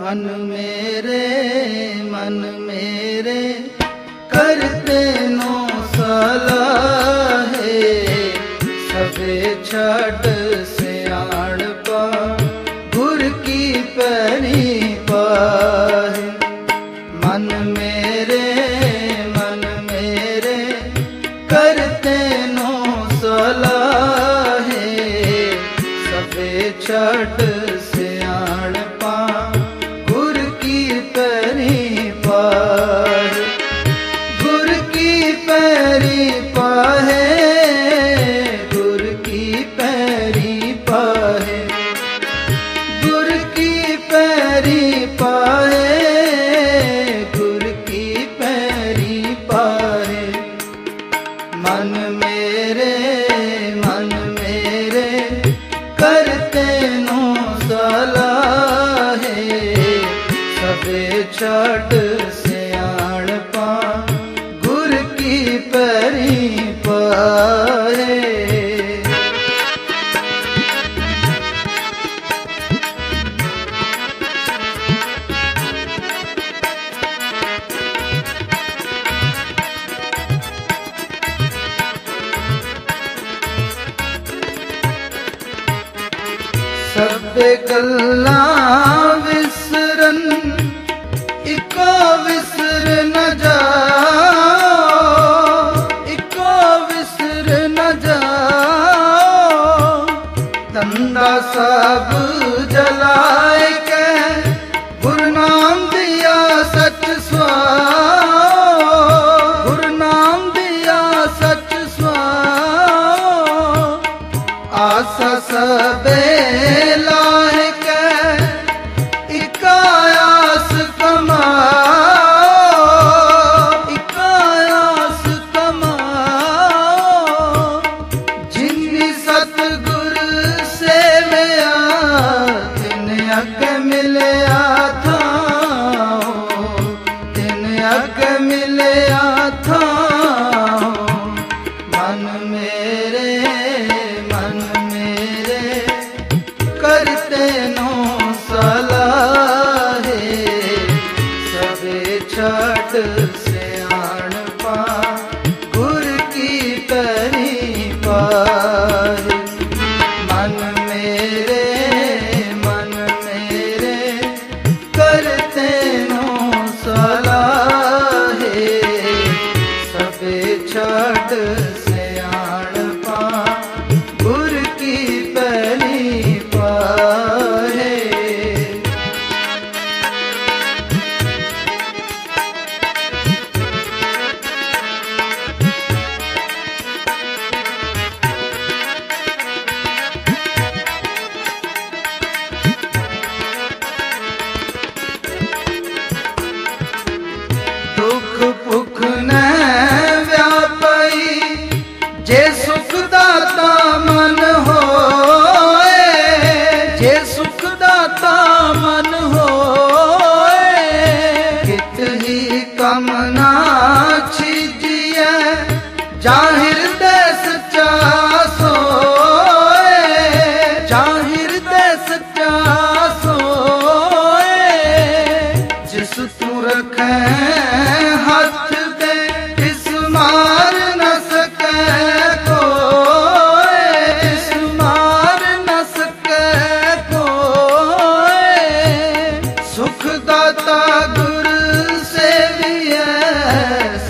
ਮਨ ਮੇਰੇ ਮਨ ਮੇਰੇ। सब querer.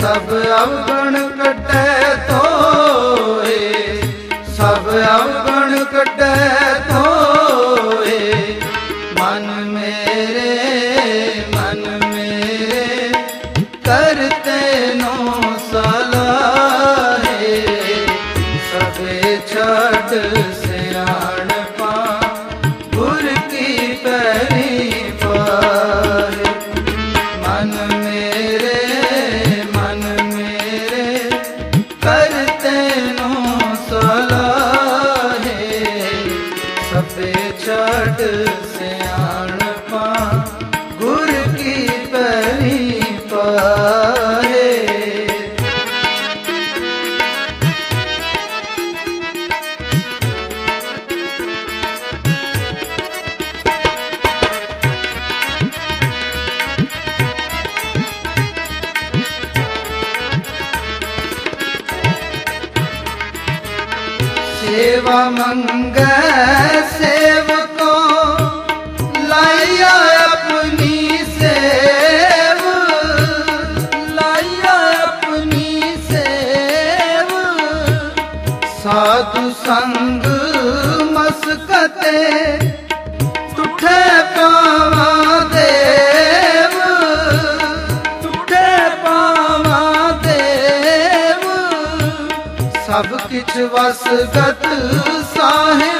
ਸਭ ਅਵਗਣ ਕੱਟੈ ਧੋਏ। ਸਭ ਅਵਗਣ ਕੱਟੈ ਮਨ ਮੇਰੇ ਮਨ ਮੇਰੇ ਕਰਤੇ ਨੋ ਸਲਾਹੇ। ਸਭੇ ਛੱਡ देवमङ्गस्य ਵਸਗਤ ਸਾਹਿ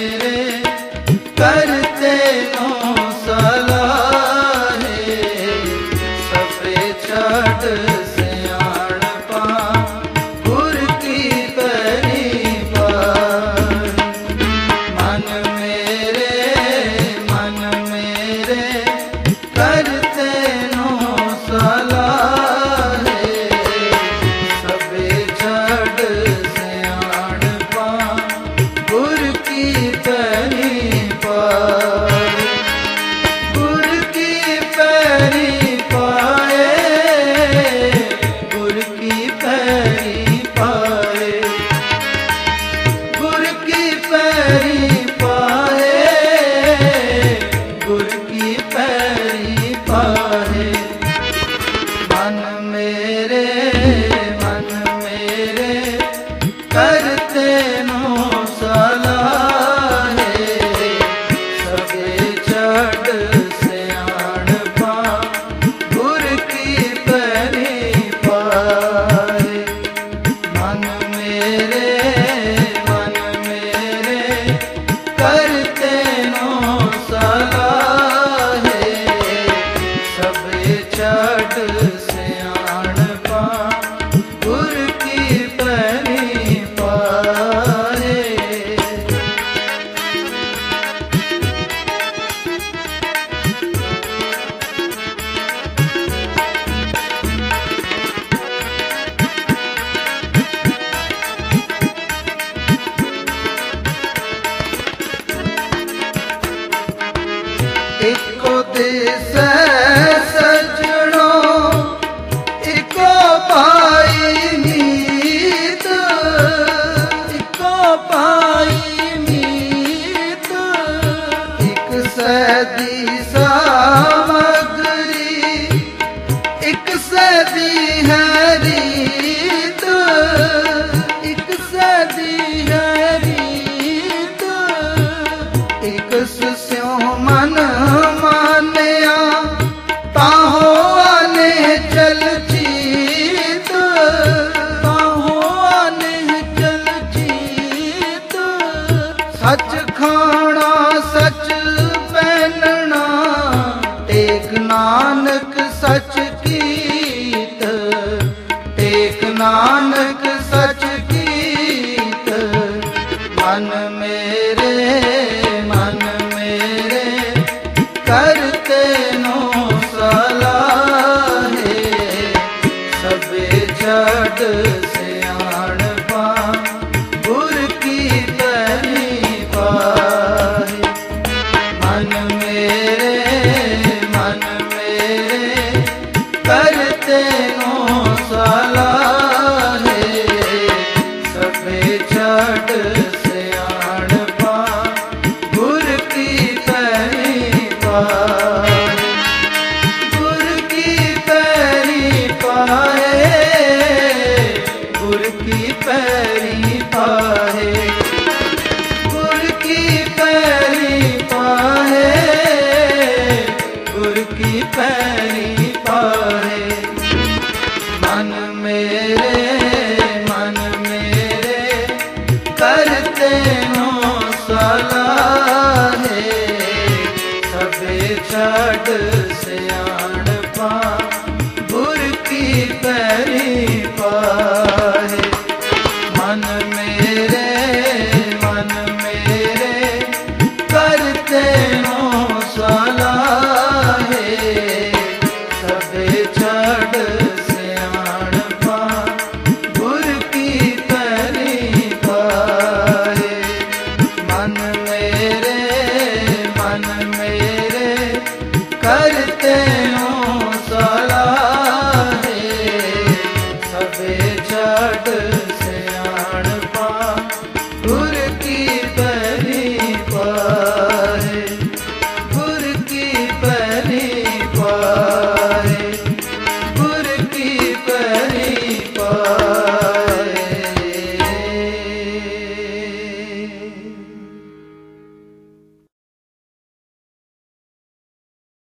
रे se Não. ਸਭੇ ਛੱਡ ਸਿਆਣਪਾ ਗੁਰ ਕੀ ਪੈਰੀ ਪਾਏ।